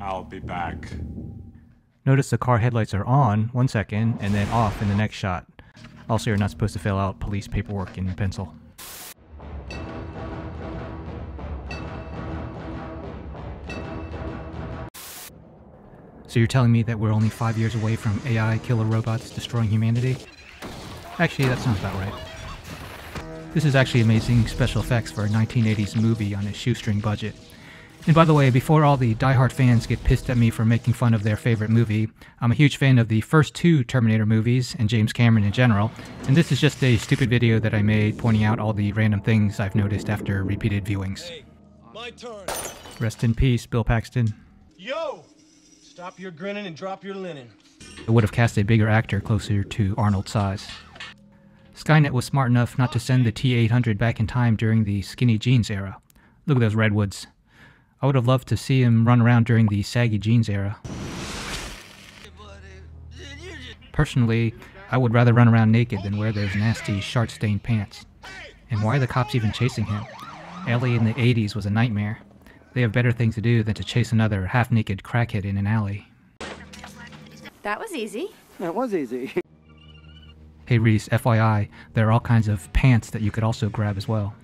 I'll be back. Notice the car headlights are on one second and then off in the next shot. Also, you're not supposed to fill out police paperwork in pencil. So you're telling me that we're only five years away from AI killer robots destroying humanity? Actually, that sounds about right. This is actually amazing special effects for a 1980s movie on a shoestring budget. And by the way, before all the die-hard fans get pissed at me for making fun of their favorite movie, I'm a huge fan of the first two Terminator movies and James Cameron in general, and this is just a stupid video that I made pointing out all the random things I've noticed after repeated viewings. Hey, my turn. Rest in peace, Bill Paxton. Yo! Stop your grinning and drop your linen. It would have cast a bigger actor closer to Arnold's size. Skynet was smart enough not to send the T-800 back in time during the skinny jeans era. Look at those redwoods. I would have loved to see him run around during the saggy jeans era. Personally, I would rather run around naked than wear those nasty shart-stained pants. And why are the cops even chasing him? LA in the 80s was a nightmare. They have better things to do than to chase another half-naked crackhead in an alley. That was easy. That was easy. Hey Reese, FYI, there are all kinds of pants that you could also grab as well.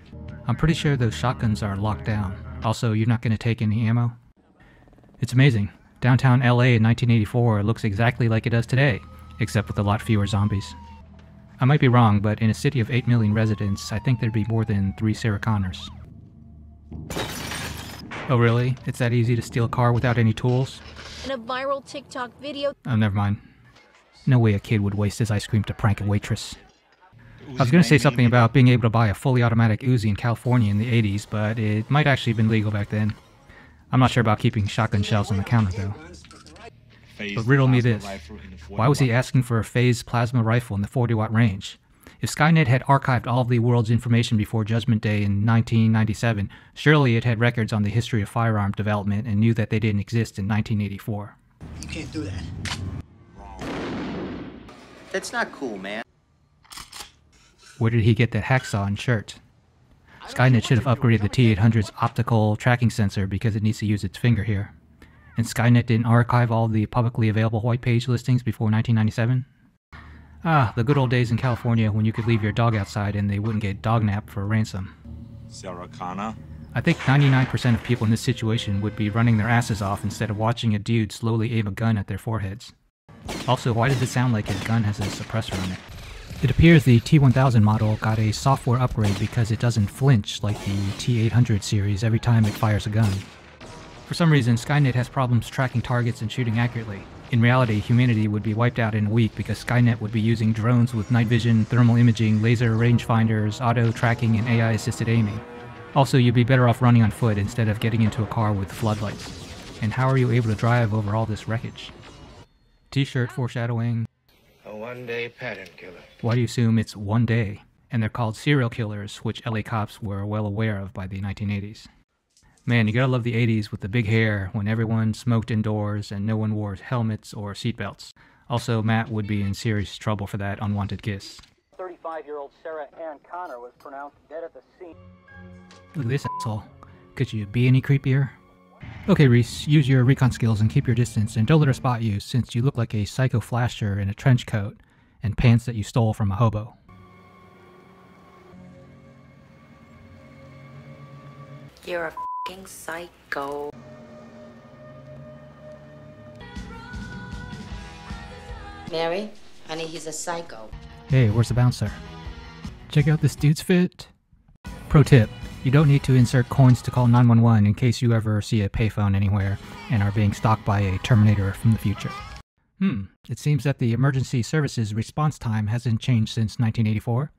I'm pretty sure those shotguns are locked down. Also, you're not going to take any ammo? It's amazing. Downtown LA in 1984 looks exactly like it does today, except with a lot fewer zombies. I might be wrong, but in a city of 8 million residents, I think there'd be more than three Sarah Connors. Oh really? It's that easy to steal a car without any tools? In a viral TikTok video, Oh, never mind. No way a kid would waste his ice cream to prank a waitress. I was going to say something about being able to buy a fully automatic Uzi in California in the 80s, but it might actually have been legal back then. I'm not sure about keeping shotgun shells on the counter, though. But riddle me this. Why was he asking for a phased plasma rifle in the 40 watt range? If Skynet had archived all of the world's information before Judgment Day in 1997, surely it had records on the history of firearm development and knew that they didn't exist in 1984. You can't do that. That's not cool, man. Where did he get that hacksaw and shirt? Skynet should have upgraded the T-800's optical tracking sensor because it needs to use its finger here. And Skynet didn't archive all the publicly available white page listings before 1997? Ah, the good old days in California when you could leave your dog outside and they wouldn't get dognapped for a ransom. Sarah Connor? I think 99% of people in this situation would be running their asses off instead of watching a dude slowly aim a gun at their foreheads. Also, why does it sound like his gun has a suppressor on it? It appears the T1000 model got a software upgrade because it doesn't flinch like the T800 series every time it fires a gun. For some reason, Skynet has problems tracking targets and shooting accurately. In reality, humanity would be wiped out in a week because Skynet would be using drones with night vision, thermal imaging, laser rangefinders, auto tracking, and AI assisted aiming. Also, you'd be better off running on foot instead of getting into a car with floodlights. And how are you able to drive over all this wreckage? T shirt foreshadowing. A one-day pattern killer. Why do you assume it's one day? And they're called serial killers, which LA cops were well aware of by the 1980s. Man, you gotta love the 80s with the big hair when everyone smoked indoors and no one wore helmets or seatbelts. Also, Matt would be in serious trouble for that unwanted kiss. 35-year-old Sarah Ann Connor was pronounced dead at the scene. Look at this asshole. Could you be any creepier? Okay, Reese, use your recon skills and keep your distance, and don't let her spot you, since you look like a psycho flasher in a trench coat and pants that you stole from a hobo. You're a fucking psycho. Mary, honey, he's a psycho. Hey, where's the bouncer? Check out this dude's fit. Pro tip you don't need to insert coins to call 911 in case you ever see a payphone anywhere and are being stalked by a Terminator from the future. Hmm, it seems that the emergency services response time hasn't changed since 1984.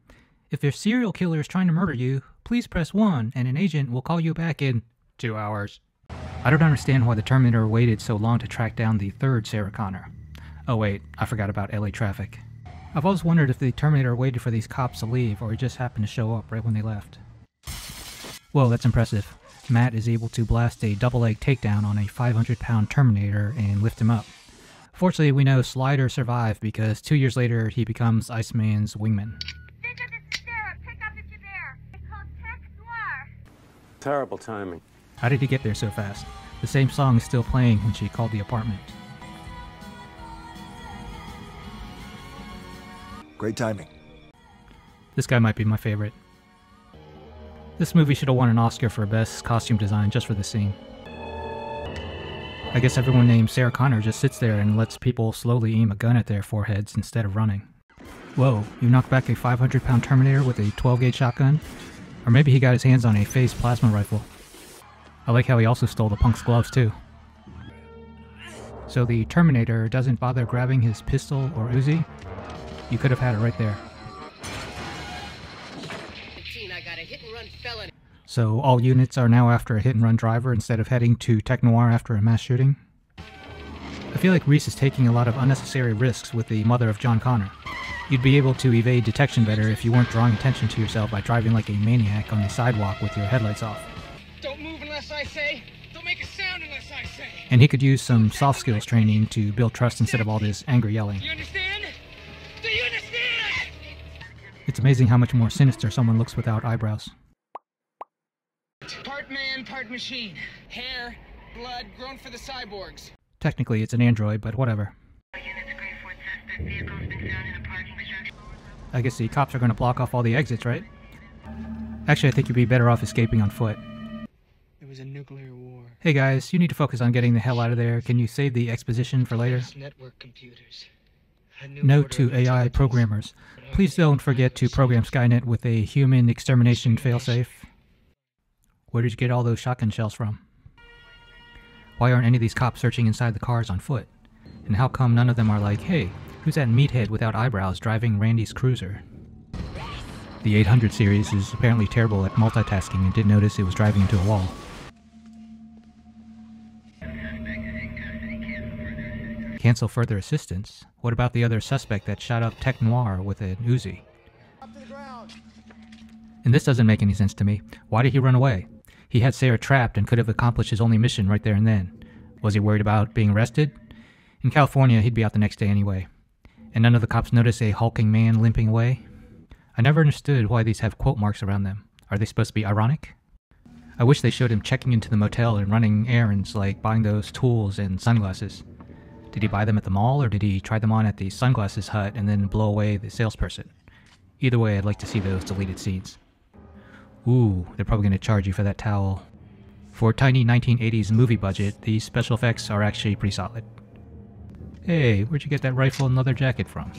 If a serial killer is trying to murder you, please press 1 and an agent will call you back in 2 hours. I don't understand why the Terminator waited so long to track down the third Sarah Connor. Oh wait, I forgot about LA traffic. I've always wondered if the Terminator waited for these cops to leave or he just happened to show up right when they left. Whoa, that's impressive. Matt is able to blast a double leg takedown on a 500 pound Terminator and lift him up. Fortunately, we know Slider survived because two years later he becomes Iceman's wingman. Terrible timing. How did he get there so fast? The same song is still playing when she called the apartment. Great timing. This guy might be my favorite. This movie should have won an Oscar for Best Costume Design just for this scene. I guess everyone named Sarah Connor just sits there and lets people slowly aim a gun at their foreheads instead of running. Whoa, you knocked back a 500 pound Terminator with a 12 gauge shotgun? Or maybe he got his hands on a phased plasma rifle. I like how he also stole the punk's gloves too. So the Terminator doesn't bother grabbing his pistol or Uzi? You could have had it right there. So all units are now after a hit and run driver instead of heading to Tech Noir after a mass shooting? I feel like Reese is taking a lot of unnecessary risks with the mother of John Connor. You'd be able to evade detection better if you weren't drawing attention to yourself by driving like a maniac on the sidewalk with your headlights off. Don't move unless I say. Don't make a sound unless I say. And he could use some soft skills training to build trust instead of all this angry yelling. It's amazing how much more sinister someone looks without eyebrows. Part man, part machine. Hair, blood, grown for the cyborgs. Technically, it's an android, but whatever. I guess the cops are going to block off all the exits, right? Actually, I think you'd be better off escaping on foot. It was a nuclear war. Hey guys, you need to focus on getting the hell out of there. Can you save the exposition for later? Network computers. Note to AI programmers. Please don't forget to program Skynet with a human extermination failsafe. Where did you get all those shotgun shells from? Why aren't any of these cops searching inside the cars on foot? And how come none of them are like, hey, who's that meathead without eyebrows driving Randy's cruiser? The 800 series is apparently terrible at multitasking and didn't notice it was driving into a wall. Cancel further assistance? What about the other suspect that shot up Tech Noir with an Uzi? And this doesn't make any sense to me. Why did he run away? He had Sarah trapped and could have accomplished his only mission right there and then. Was he worried about being arrested? In California, he'd be out the next day anyway. And none of the cops notice a hulking man limping away? I never understood why these have quote marks around them. Are they supposed to be ironic? I wish they showed him checking into the motel and running errands like buying those tools and sunglasses. Did he buy them at the mall or did he try them on at the sunglasses hut and then blow away the salesperson? Either way, I'd like to see those deleted scenes. Ooh, they're probably going to charge you for that towel. For a tiny 1980s movie budget, these special effects are actually pretty solid. Hey, where'd you get that rifle and leather jacket from?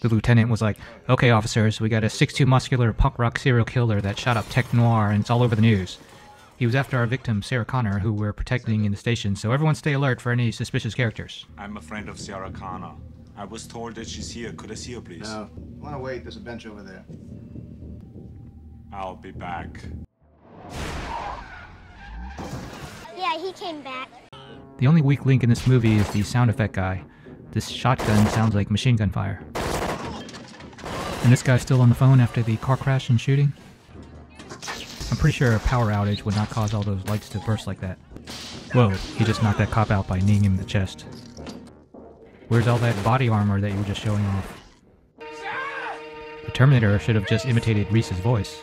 The lieutenant was like, Okay, officers, we got a 6'2 muscular punk rock serial killer that shot up Tech Noir and it's all over the news. He was after our victim, Sarah Connor, who we're protecting in the station, so everyone stay alert for any suspicious characters. I'm a friend of Sarah Connor. I was told that she's here. Could I see her, please? No. I Wanna wait? There's a bench over there. I'll be back. Yeah, he came back. The only weak link in this movie is the sound effect guy. This shotgun sounds like machine gun fire. And this guy's still on the phone after the car crash and shooting? I'm pretty sure a power outage would not cause all those lights to burst like that. Whoa, he just knocked that cop out by kneeing him in the chest. Where's all that body armor that you were just showing off? The Terminator should have just imitated Reese's voice.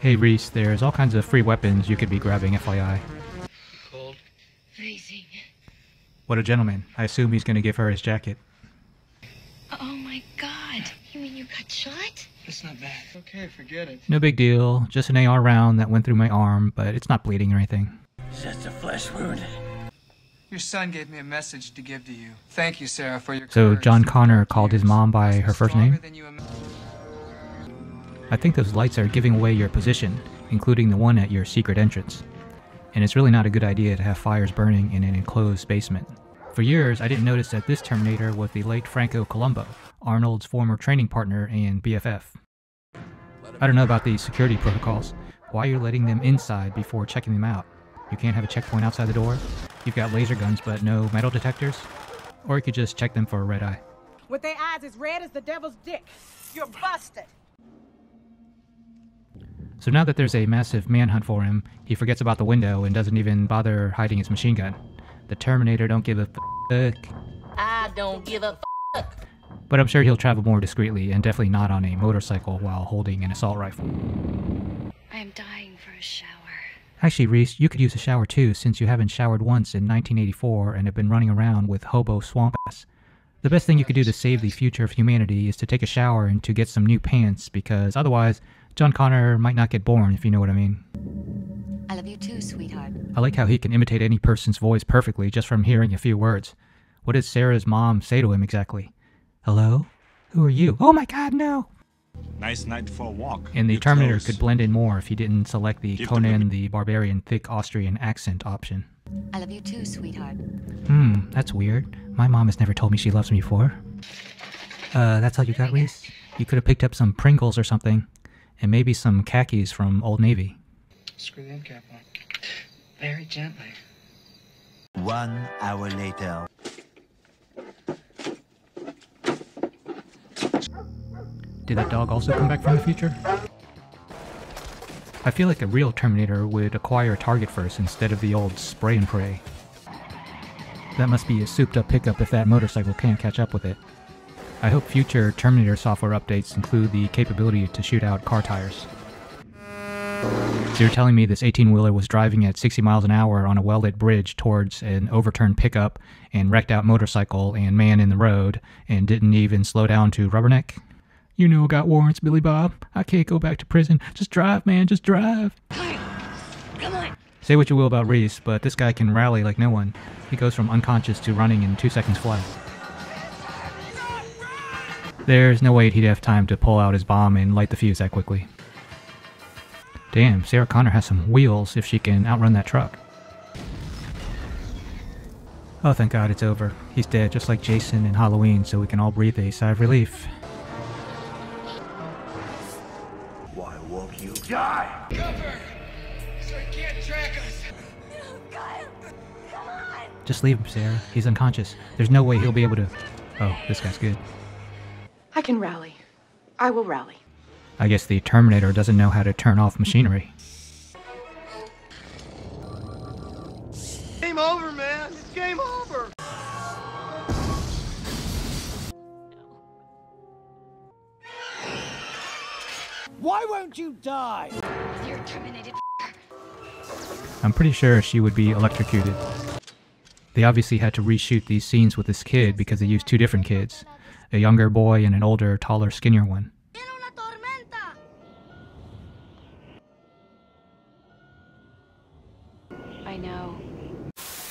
Hey Reese, there's all kinds of free weapons you could be grabbing, FYI. Cold. Freezing. What a gentleman. I assume he's gonna give her his jacket. Oh my god. You mean you got shot? It's not bad. Okay, forget it. No big deal, just an AR round that went through my arm, but it's not bleeding or anything. Just a flesh wound. Your son gave me a message to give to you. Thank you, Sarah, for your So John Connor called his mom by her first name? than you ima- I think those lights are giving away your position, including the one at your secret entrance. And it's really not a good idea to have fires burning in an enclosed basement. For years, I didn't notice that this Terminator was the late Franco Columbu, Arnold's former training partner and BFF. I don't know about these security protocols. Why you're letting them inside before checking them out? You can't have a checkpoint outside the door? You've got laser guns but no metal detectors? Or you could just check them for a red eye. With their eyes as red as the devil's dick. You're busted. So now that there's a massive manhunt for him, he forgets about the window and doesn't even bother hiding his machine gun. The Terminator don't give a fuck. I don't give a fuck. But I'm sure he'll travel more discreetly and definitely not on a motorcycle while holding an assault rifle. I am dying for a shower. Actually, Reese, you could use a shower too, since you haven't showered once in 1984 and have been running around with hobo swamp ass. The best thing you could do to save the future of humanity is to take a shower and to get some new pants, because otherwise, John Connor might not get born, if you know what I mean. I love you too, sweetheart. I like how he can imitate any person's voice perfectly just from hearing a few words. What did Sarah's mom say to him exactly? Hello? Who are you? Oh my god, no! Nice night for a walk. And the Your Terminator clothes. could blend in more if he didn't select the Give Conan women- the Barbarian thick Austrian accent option. I love you too, sweetheart. Hmm, that's weird. My mom has never told me she loves me before. Uh, that's all you got, Reese? You could have picked up some Pringles or something, and maybe some khakis from Old Navy. Screw the end cap on. Very gently. One hour later. Did that dog also come back from the future? I feel like a real Terminator would acquire a target first instead of the old spray and pray. That must be a souped up pickup if that motorcycle can't catch up with it. I hope future Terminator software updates include the capability to shoot out car tires. So you're telling me this 18 wheeler was driving at 60 miles an hour on a well lit bridge towards an overturned pickup and wrecked out motorcycle and man in the road and didn't even slow down to rubberneck? You know got warrants, Billy Bob. I can't go back to prison. Just drive, man, just drive. Come on. Say what you will about Reese, but this guy can rally like no one. He goes from unconscious to running in two seconds flat. There's no way he'd have time to pull out his bomb and light the fuse that quickly. Damn, Sarah Connor has some wheels if she can outrun that truck. Oh, thank God it's over. He's dead, just like Jason in Halloween, so we can all breathe a sigh of relief. Why won't you die? So he can't track us. Just leave him, Sarah. He's unconscious. There's no way he'll be able to. Oh, this guy's good. I can rally. I will rally. I guess the Terminator doesn't know how to turn off machinery. Game over, man. It's game over. Why won't you die? You're terminated. I'm pretty sure she would be electrocuted. They obviously had to reshoot these scenes with this kid because they used two different kids a younger boy and an older, taller, skinnier one.